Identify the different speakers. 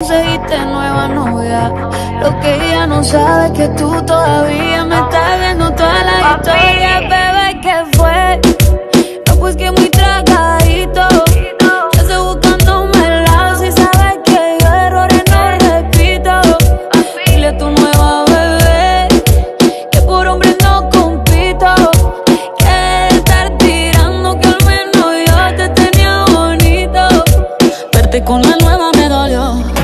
Speaker 1: Conseguiste nueva novia. Lo que ella no sabe es que tú todavía me estás viendo toda la historia, bebé, que fue. No, pues que muy tragadito. Yo estoy buscándome el lado. Si sabes que yo errores no repito. Dile a tu nueva bebé que por hombres no compito. Que estar tirando que al menos yo te tenía bonito. Verte con la nueva me dolió.